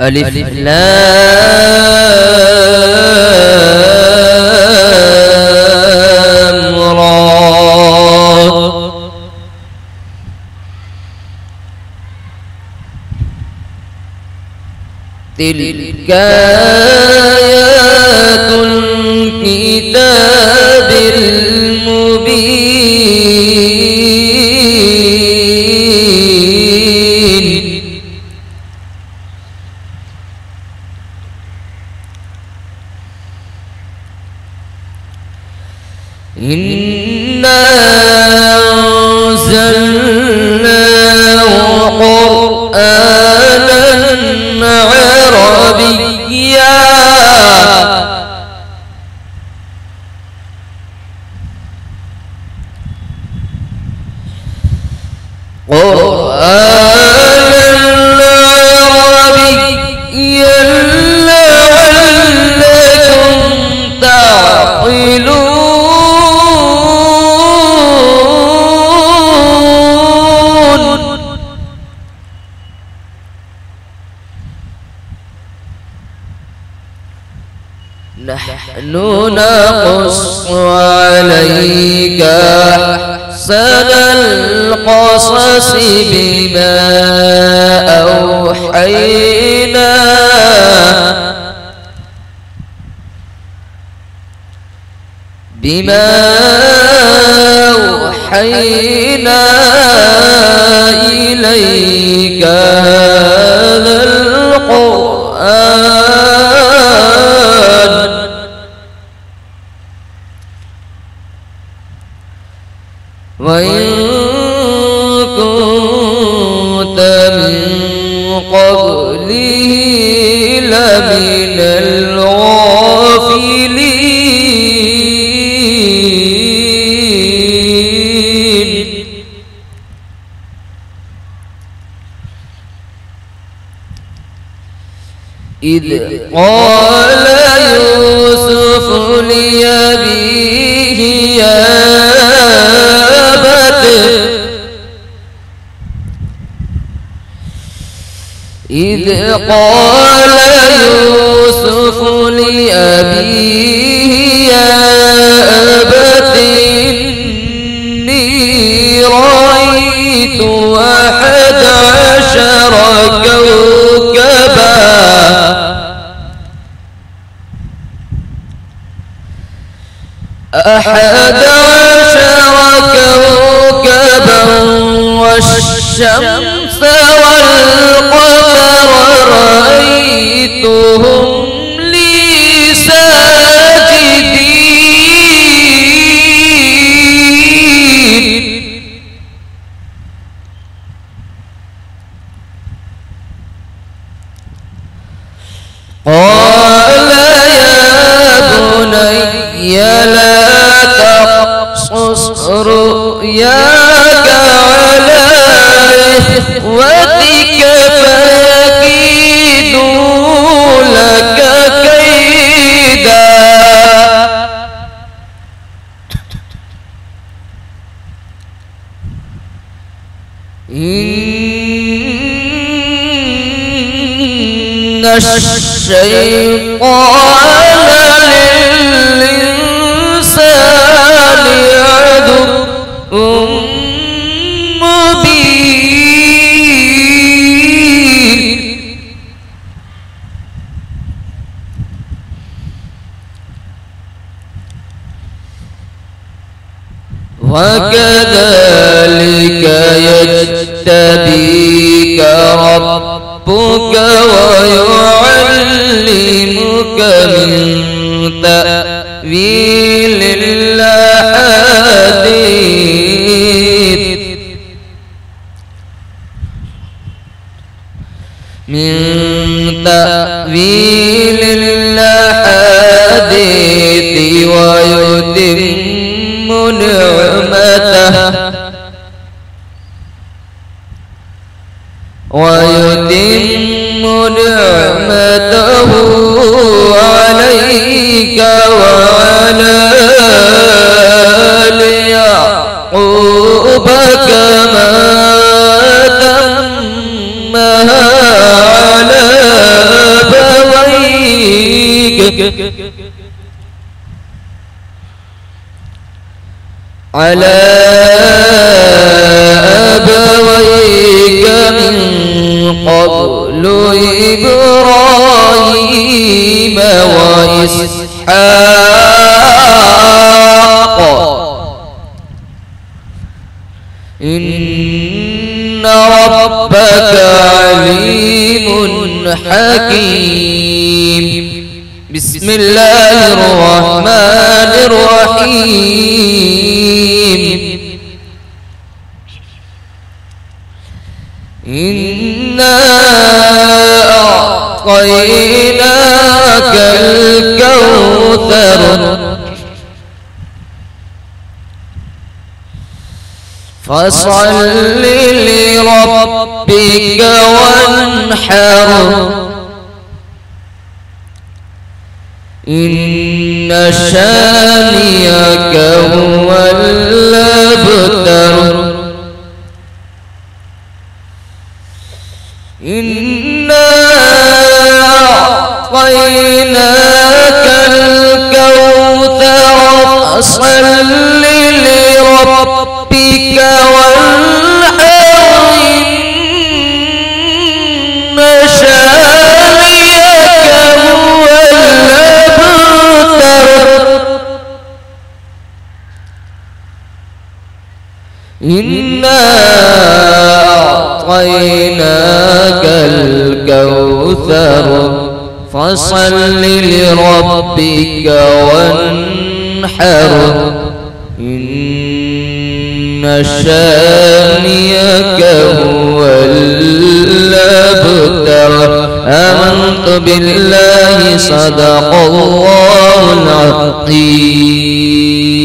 ألف لام. را تلك آيات الكتاب المبين. أنزلناه قرآنا عربيا. قرآنا نحن نقص عليك أحسن القصص بما أوحينا. بما أوحينا إليك. وإن كنت من قبله لمن الغافلين. إذ قال يوسف لأبيه قال يوسف لأبيه يا أبت إني رأيت أحد عشر كوكبا. أحد عشر كوكبا والشمس والقمر لي ساجدين. قال يا بني لا تقصص رؤياك على إن الشيطان للإنسان عدو مبين. وكذلك يجتبيك ربك ويعلمك من تأويل عليك وعلى آل يعقوب كما تمها على أبويك على أبويك من قبل إبراهيم. حكيم بسم الله الرحمن الرحيم. إنا أعطيناك فصل لربك وانحر. إن شانيك هو الأبتر. إنا أعطيناك الكوثر. فصل لربك الكوثر. فصل لربك وانحر. إن شانيك هو الأبتر. آمنت بالله صدق الله العظيم.